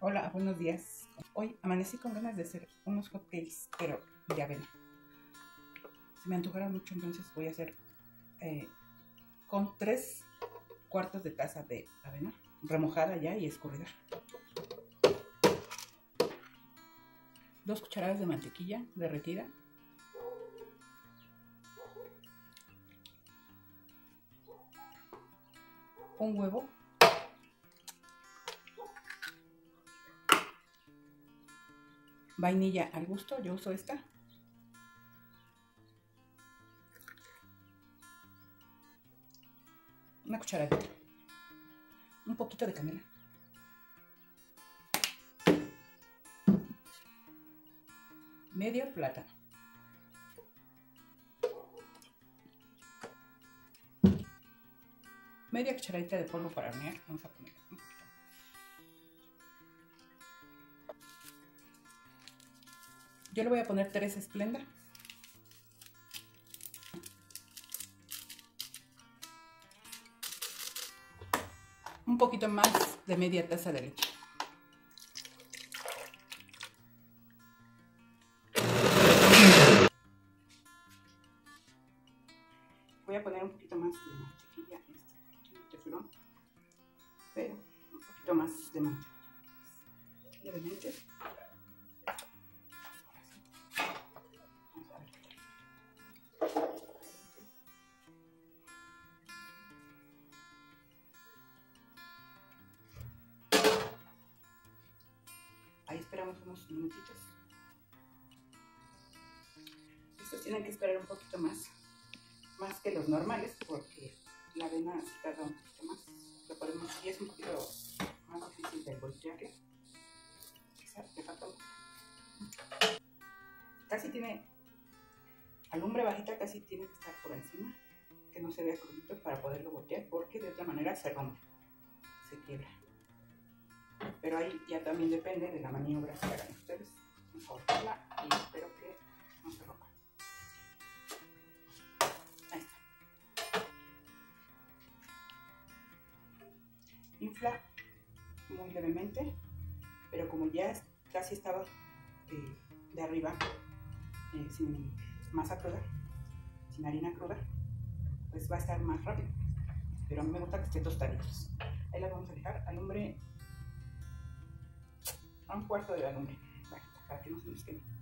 Hola, buenos días. Hoy amanecí con ganas de hacer unos hotcakes, pero de avena. Se me antojaron mucho, entonces voy a hacer eh, con tres cuartos de taza de avena, remojada ya y escurrida. Dos cucharadas de mantequilla derretida. Un huevo. Vainilla al gusto, yo uso esta. Una cucharadita. Un poquito de canela. Medio plátano. Media cucharadita de polvo para hornear. Vamos a poner un poquito. Yo le voy a poner tres esplenda. Un poquito más de media taza de leche. Pero un poquito más de mantequilla. Levemente. Ahí esperamos unos minutitos. Estos tienen que esperar un poquito más, más que los normales, porque la avena se tarda un poquito más. Lo podemos, y es un poquito más difícil de voltearle. Quizá le falta un poquito. Casi tiene, alumbre bajita casi tiene que estar por encima, que no se vea crudito para poderlo voltear, porque de otra manera se rompe, se quiebra. Pero ahí ya también depende de la maniobra que hagan ustedes. Vamos a voltearla y espero que Muy levemente, pero como ya casi estaba eh, de arriba, eh, sin masa cruda, sin harina cruda, pues va a estar más rápido. Pero a mí me gusta que esté tostaditos. Ahí las vamos a dejar al hombre a un cuarto de la lumbre, para que no se nos queme.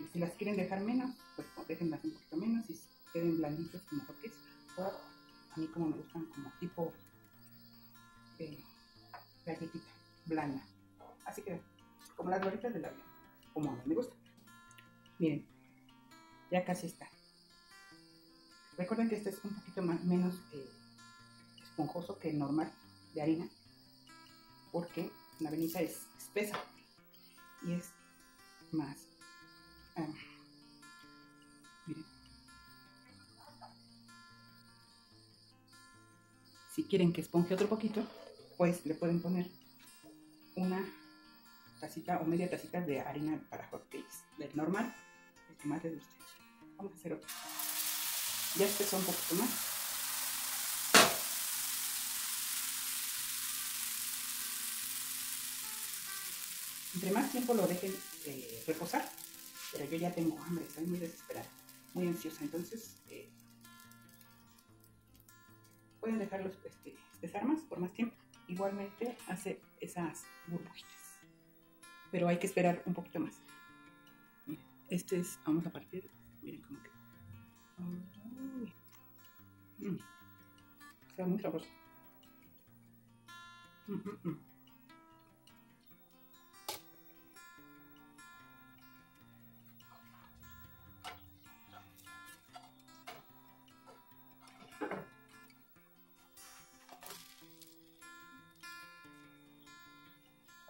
Y si las quieren dejar menos, pues déjenlas un poquito menos y queden blanditos como hotcakes. O a mí como me gustan como tipo eh, blanda. Así que como las gloritas de la vida, como a mí me gusta. Miren, ya casi está. Recuerden que este es un poquito más, menos eh, esponjoso que el normal de harina, porque la avenita es espesa y es más. Si quieren que esponje otro poquito, pues le pueden poner una tacita o media tacita de harina para hotcakes, del normal, el que más les guste. Vamos a hacer otro. Ya espesó un poquito más. Entre más tiempo lo dejen eh, reposar, pero yo ya tengo hambre, estoy muy desesperada, muy ansiosa, entonces eh, pueden dejarlos este, espesar más por más tiempo. Igualmente hace esas burbujitas, pero hay que esperar un poquito más. Miren, este es, vamos a partir, miren cómo queda. Uy. Mm. Queda muy sabroso. Mm, mm,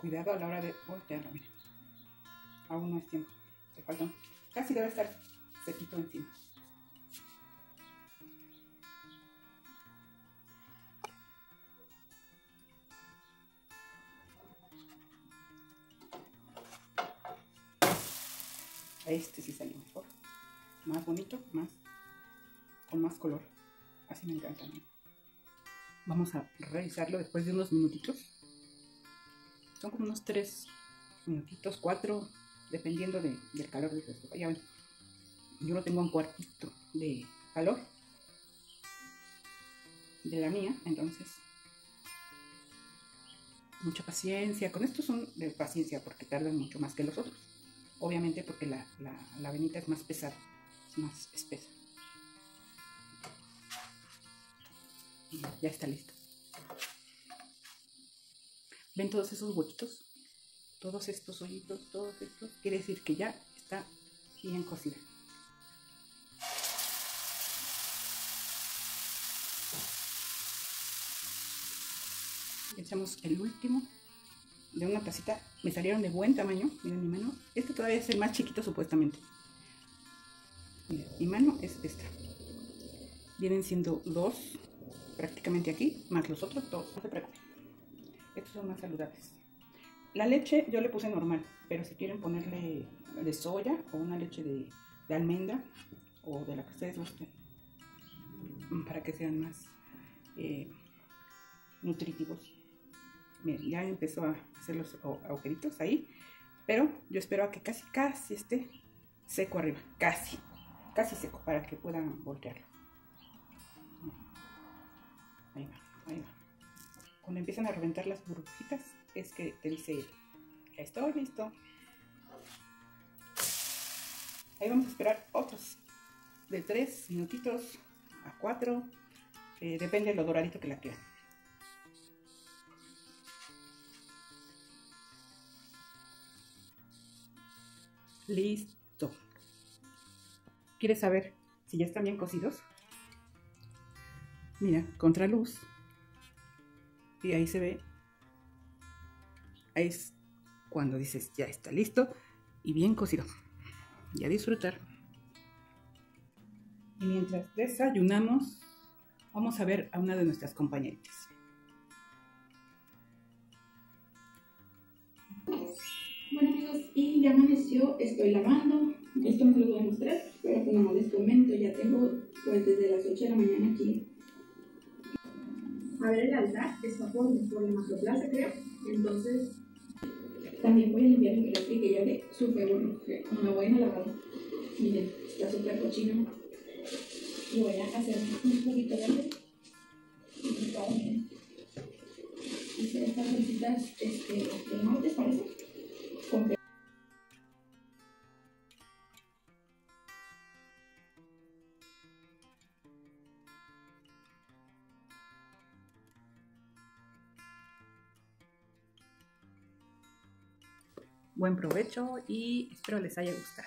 cuidado a la hora de voltearlo, miren. Aún no es tiempo, te faltan. Casi debe estar sequito encima. Este sí salió mejor. Más bonito, más con más color. Así me encanta. Vamos a revisarlo después de unos minutitos. Son como unos 3 minutitos, 4, dependiendo del calor de esto. Ya yo lo tengo un cuartito de calor de la mía, entonces mucha paciencia. Con estos son de paciencia porque tardan mucho más que los otros. Obviamente porque la, la, la venita es más pesada, es más espesa. ya está listo. ¿Ven todos esos huequitos? Todos estos hoyitos, todos estos. Quiere decir que ya está bien cocida. Echamos el último de una tacita. Me salieron de buen tamaño. Miren mi mano. Este todavía es el más chiquito supuestamente. Miren, mi mano es esta. Vienen siendo dos prácticamente aquí, más los otros dos, no se preocupen. Estos son más saludables. La leche yo le puse normal, pero si quieren ponerle de soya o una leche de, de almendra o de la que ustedes gusten, para que sean más eh, nutritivos. Miren, ya empezó a hacer los agujeritos ahí, pero yo espero a que casi, casi esté seco arriba, casi, casi seco, para que puedan voltearlo. Ahí va, ahí va. Cuando empiezan a reventar las burbujitas, es que te dice, ya estoy listo. Ahí vamos a esperar otros de 3 minutitos a 4. Eh, depende de lo doradito que la quieran. Listo. ¿Quieres saber si ya están bien cocidos? Mira, contraluz. Y ahí se ve. Ahí es cuando dices ya está listo y bien cocido. Y a disfrutar. Y mientras desayunamos, vamos a ver a una de nuestras compañeritas. Bueno amigos, y ya amaneció, estoy lavando. Esto no lo voy a mostrar, pero pues nada les comento, ya tengo pues desde las 8 de la mañana aquí a ver el altar, está por, por la macroplaza creo, entonces también voy a limpiar el refri que ya ve súper bueno, una buena lavada. Miren, está súper cochino. Y voy a hacer un poquito de Hice estas bolsitas este, de martes parece. Buen provecho y espero les haya gustado.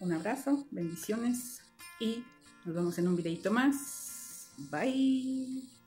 Un abrazo, bendiciones y nos vemos en un videito más. Bye.